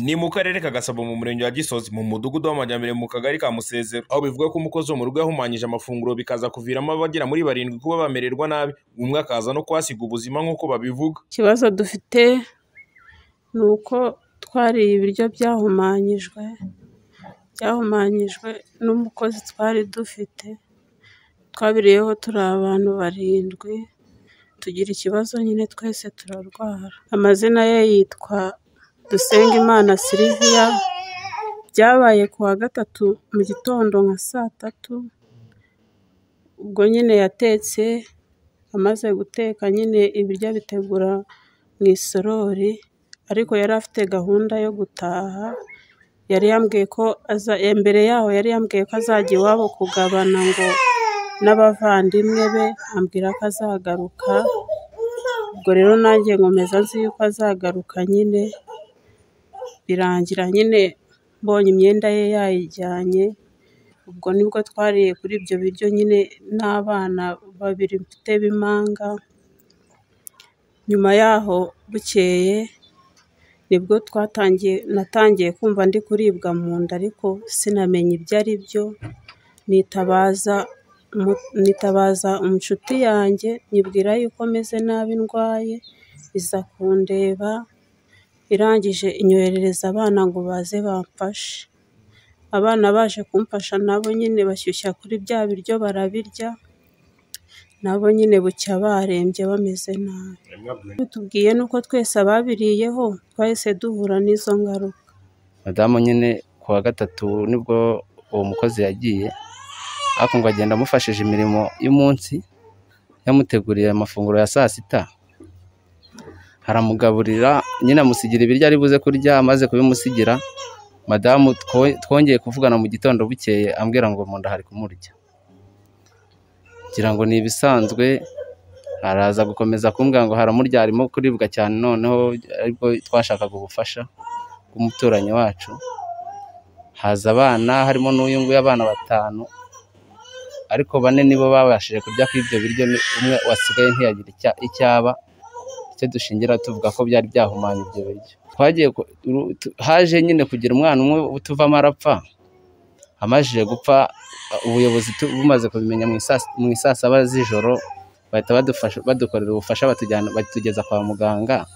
ni mu karere ka gasabo mu murenge wa gisozi mu mudugudu w'amajyambere mu kagari ka musezero. Aho bivuga ko umukozi wo mu rugo yahumanyije amafunguro bikaza kuviramo abagera muri barindwi kuba bamererwa nabi. Umwe akaza no kuhasiga ubuzima nk'uko babivuga. Ikibazo dufite ni uko twariye ibiryo byahumanyijwe byahumanyijwe n'umukozi twari dufite. Twabiriyeho turi abantu barindwi tugira ikibazo nyine twese turarwara. Amazina ye yitwa Dusengimana Sylvia. Byabaye ku wa gatatu mu gitondo nka saa tatu. Ubwo nyine yatetse amaze guteka nyine ibiryo abitegura mu isorori. Ariko yari afite gahunda yo gutaha. Yari yambwiye ko mbere yaho yari yambwiye ko azajya iwabo kugabana ngo n'abavandimwe be ambwira ko azagaruka. Ubwo rero nanjye nkomeza nzi yuko azagaruka nyine. Birangira. Nyine mbonye imyenda ye yayijyanye ubwo ni bwo twariye kuri ibyo biryo. Nyine n'abana babiri mfite b'impanga nyuma yaho bukeye ni bwo twatangiye natangiye kumva ndi kuribwa mu nda ariko sinamenye ibyo ari byo. Nitabaza nitabaza inshuti yanjye nyibwira yuko meze nabi ndwaye iza kundeba. Irangije inyoherereza abana ngo baze bamfashe. Abana baje kumfasha nabo nyine bashyushya kuri bya biryo barabirya nabo nyine bucya barembye bameze nabi. Tubwiye nuko twese ababiriyeho twahise duhura n'izo ngaruka. Madamu nyine ku wa gatatu ni bwo uwo mukozi yagiye ariko ngo agenda amufashije imirimo y'umunsi yamuteguriye amafunguro ya saa sita. Aramugaburira nyine amusigira ibiryo ari buze kurya amaze kubimusigira. Madamu twongeye kuvugana mu gitondo bukeye ambwira ngo mu nda hari kumurya. Ngira ngo ni ibisanzwe araza gukomeza kumbwira ngo haramurya harimo kuribwa cyane noneho ari bwo twashakaga ubufasha bw'umuturanyi wacu. Haza abana harimo n'uyu nguyu abana batanu. Ariko bane nibo babashije kurya kuri ibyo biryo umwe wasigaye ntiyagira icyaba. Icyo dushingira tuvuga ko byari byahumanya ibyo biryo. Twagiye haje nyine kugira umwana umwe utuvamo arapfa. Amajije gupfa ubuyobozi bumaze kubimenya mu isaa saba z'ijoro bahita badukorera ubufasha batugeza kwa muganga.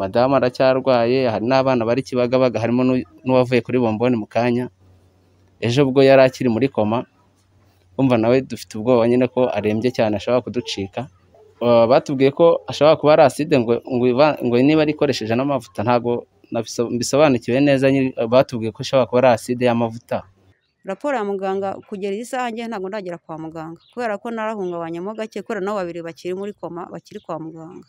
Madamu aracyarwaye hari n'abana bari kibagabaga harimo n'uwavuye kuri bomboni mu kanya. Ejo ubwo yari akiri muri koma umva nawe dufite ubwoba nyine ko arembye cyane ashobora kuducika. Batubwiye ko ashobora kuba ari aside ngo niba ikoresheje n'amavuta ntabwo mbisobanukiwe neza batubwiye ko ishobora kuba ari aside y'amavuta. Raporo ya muganga kugera iyi saha ngewe ntabwo ndagera kwa muganga. Kubera ko narahungabanyamo gake kubera nabo babiri bakiri muri koma bakiri kwa muganga.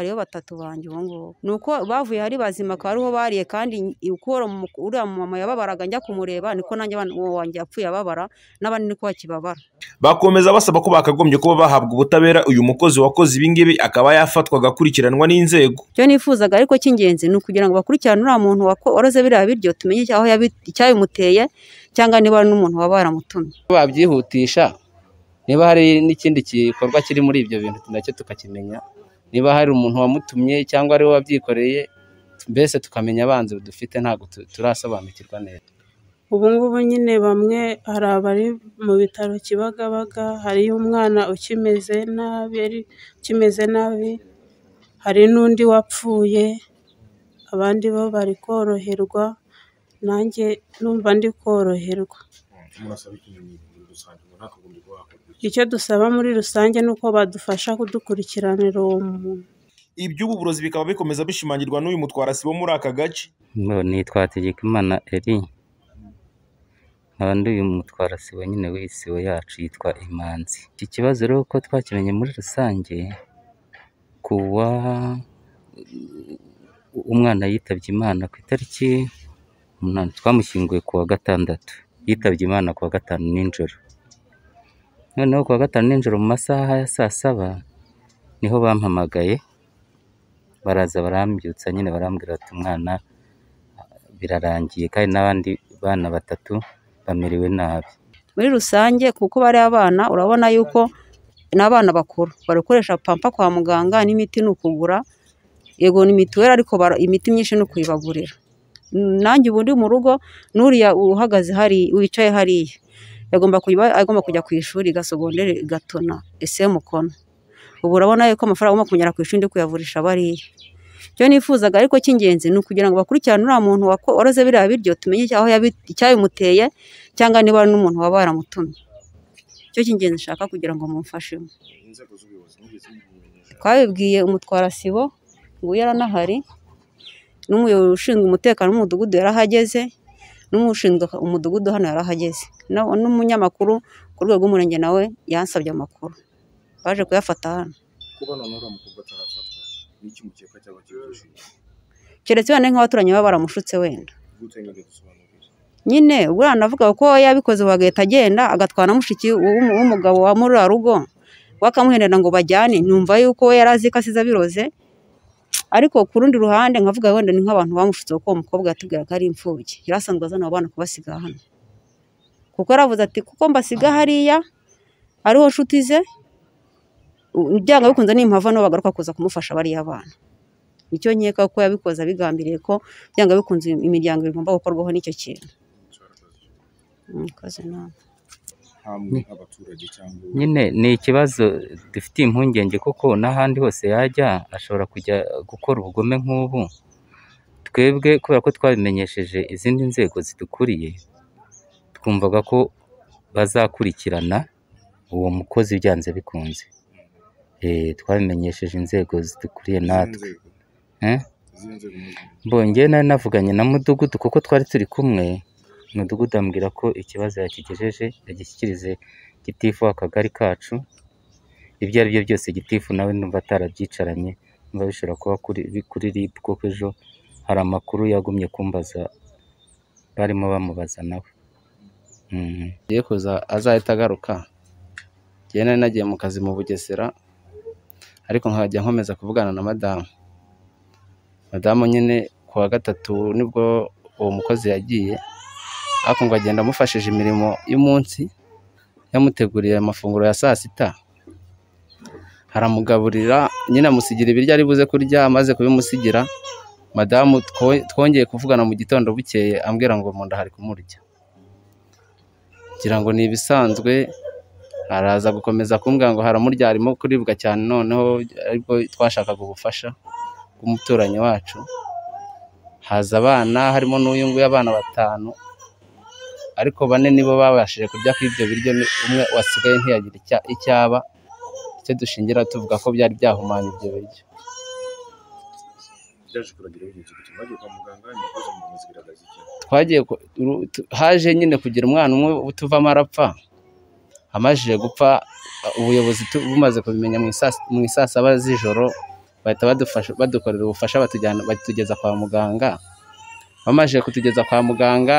Hariho batatu banjye ubu ngubu ni uko bavuye ari bazima akaba ariho bariye kandi uko uriya mama yababaraga njya kumureba niko nanjye uwo wanjye yapfuye ababara n'abandi niko bakibabara. Bakomeza basaba ko bakagombye kuba bahabwa ubutabera uyu mukozi wakoze ibi ngibi akaba yafatwa agakurikiranwa n'inzego. Icyo nifuzaga ariko cy'ingenzi ni ukugira ngo bakurikirane uriya muntu waroze biriya biryo tumenye icyabimuteye cyangwa niba n'umuntu waba waramutumye. Babyihutisha niba hari n'ikindi gikorwa kiri muri ibyo bintu na cyo tukakimenya. Niba hari umuntu wamutumye cyangwa ari we wabyikoreye mbese tukamenya abanzi dufite ntabwo turasobanukirwa neza. Ubu ngubu nyine bamwe hari abari mu bitaro kibagabaga hariyo umwana ukimeze nabi ukimeze nabi hari n'undi wapfuye abandi bo bari koroherwa nanjye numva ndi koroherwa. Icyo dusaba muri rusange ni uko badufasha kudukurikiranira uwo muntu. Iby'ubu burozi bikaba bikomeza bishimangirwa n'uyu mutwarasibo muri aka gace. Nitwa Hategekimana eri nkaba ndi uyu mutwarasibo nyine w'isibo yacu yitwa imanzi. Iki kibazo rero ko twakimenye muri rusange kuwa umwana yitabye imana ku itariki umunani twamushyinguye ku wa gatandatu yitabye imana ku wa gatanu nijoro. Noneho ku wa gatanu nijoro mu masaha ya saa saba ni ho bampamagaye baraza barambyutsa nyine barambwira ati umwana birarangiye. Kandi n'abandi bana batatu bamerewe nabi. Muri rusange kuko bari abana urabona yuko ni abana bakuru. Bari gukoresha pampa kwa muganga n'imiti ni ukugura. Yego ni mituweli ariko imiti myinshi ni ukuyibagurira. Nanjye ubu ndi mu rugo n'uriya uhagaze hari wicaye hariya. Agomba kujya ku ishuri gasogondere gatona. Ese mukono? Ubu urabona yuko amafaranga agomba kumujyana ku ishuri kuyavurisha bariya. Icyo nifuzaga ariko cy'ingenzi ni ukugira ngo bakurikirane uriya muntu waroze biriya biryo tumenye icyabimuteye cyangwa niba n'umuntu waba waramutumye. Icyo cy'ingenzi nshaka kugira ngo mumfashemo. Twabibwiye umutwarasibo ngo yaranahari n'umuyobozi ushinzwe umutekano w'umudugudu yarahageze n'ushinzwe umudugudu hano yarahageze Na- n'umunyamakuru ku rwego rw'umurenge nawe yansabye amakuru. Baje kuyafata hano. Keretse wenda nk'abaturanyi baba baramushutse wenda. Nyine ubwo navuga ko yabikoze bagahita agenda agatwara mushiki w'umu- w'umugabo wa muri uriya rugo we akamuhenera ngo bajyane numva yuko we yari azi ko asize abiroze ariko ku rundi ruhande nkavuga wenda ni nk'abantu bamushutse kuko uwo mukobwa yatubwiraga ko ari imfubyi. Yari azana abo bana kubasiga hano. Kuko yaravuze ati kuko mbasiga hariya ariho nshuti ze byanga bikunze nimpava nabo bagaruka kuza kumufasha bariya bana. Nicyo nkeka ko yabikoze abigambiriye ko byanga bikunze imiryango igomba gukorwaho n'icyo kintu. Murakoze nawe hamwe abaturage cyangwa nyine ni ikibazo dufitiye impungenge kuko n'ahandi hose yajya ashobora kujya gukora ubugome nk'ubu. Twebwe kubera ko twabimenyesheje izindi nzego zidukuriye twumvaga ko bazakurikirana uwo mukozi byanze bikunze. Eh, twabimenyesheje inzego zidukuriye natwe. Eh? mbonye nari navuganye na mudugudu kuko twari turi kumwe mudugudu ambwira ko ikibazo yakigejeje yagishyikirize gitifu w'akagari kacu. Ibyo ari byo byose gitifu nawe numva atarabyicaranye numva bishobora kuba kuri rib kuko ejo hari amakuru yagumye kumbaza barimo bamubaza nawe. Mhm. agiye kuza azahita agaruka. Njyewe nari nagiye mu kazi mu bugesera ariko nkajya nkomeza kuvugana na madamu. Madamu nyine ku wa gatatu ni bwo uwo mukozi yagiye ariko ngo agenda amufashije imirimo y'umunsi yamuteguriye amafunguro ya saa sita. Aramugaburira nyine amusigira ibiryo ari buze kurya amaze kubimusigira. Madamu two- twongeye kuvugana mu gitondo bukeye ambwira ngo mu nda hari kumurya. Ngira ngo ni ibisanzwe araza gukomeza kumbwira ngo haramurya harimo kuribwa cyane noneho ari bwo twashakaga ubufasha bw'umuturanyi wacu. Haza abana harimo n'uyu nguyu abana batanu. Ariko bane nibo babashije kurya kuri ibyo biryo umwe wasigaye ntiyagira icya- icyo dushingira tuvuga ko byari byahumanya ibyo biryo. Twagiye haje nyine kugira umwana umwe utuvamo arapfa amajije gupfa ubuyobozi bumaze kubimenya mu isaa- mu isaa saba z'ijoro bahita badukorera ubufasha batugeza kwa muganga bamajije kutugeza kwa muganga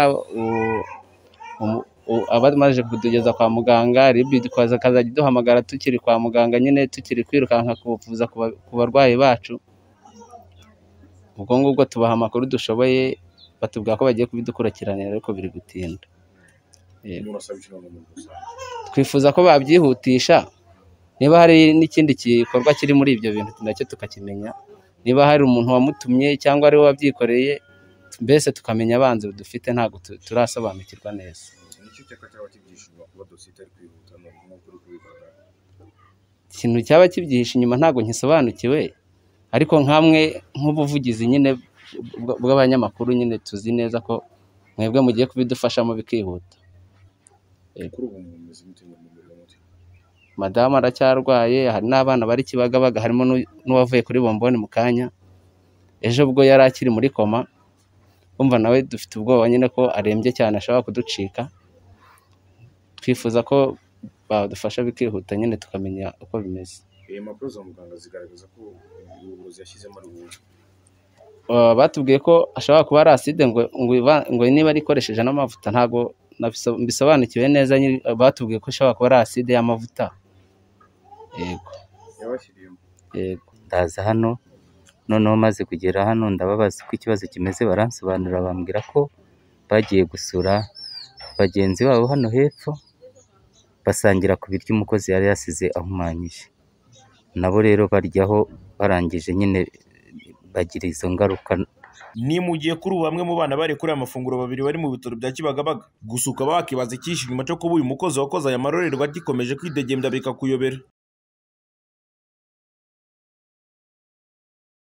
abamaze kutugeza kwa muganga ribi tukaza akazajya iduhamagara tukiri kwa muganga nyine tukiri kwirukanka kuvuza ku ba- ku barwayi bacu. Ubwo ngubwo tubaha amakuru dushoboye batubwira ko bagiye kubidukurikiranira ariko biri gutinda. Twifuza ko babyihutisha. Niba hari n'ikindi gikorwa kiri muri ibyo bintu na cyo tukakimenya. Niba hari umuntu wamutumye cyangwa ari we wabyikoreye mbese tukamenya abanzi dufite ntabwo tu- turasobanukirwa neza. Ikintu cyaba kibyihishe inyuma ntabwo nkisobanukiwe ariko nk'amwe nk'ubuvugizi nyine bw- bw'abanyamakuru nyine tuzi neza ko mwebwe mugiye kubidufashamo bikihuta. Muti madamu aracyarwaye hari n'abana bari kibagabaga harimo n'u- n'uwavuye kuri bomboni mu kanya ejo ubwo yari akiri muri koma. Umva nawe dufite ubwoba nyine ko arembye cyane ashobora kuducika. Twifuza ko badufasha bikihuta nyine tukamenya uko bimeze. Iyi mpapuro za muganga zigaragaza ko uburozi yashyizemo ari ubuhe batubwiye ko ashobora kuba ari aside ngo, niba ari ikoresheje n'amavuta ntabwo mbisobanukiwe neza batubwiye ko ishobora kuba ari aside y'amavuta. Yego. Yego. Ndaza hano. Noneho maze kugera hano ndababaza uko ikibazo kimeze baransobanurira bambwira ko bagiye gusura bagenzi babo hano hepfo basangira ku biryo umukozi yari yasize ahumanyije. Nabo rero baryaho barangije nyine bagira izo ngaruka. Ni mu gihe kuri ubu bamwe mu bana bari kuri aya mafunguro babiri bari mu bitaro bya Kibagabaga. Gusa ukaba wakibaza icyishe cyo kuba uyu mukozi wakoze aya marorerwa gikomeje kwidegembya bikakuyobera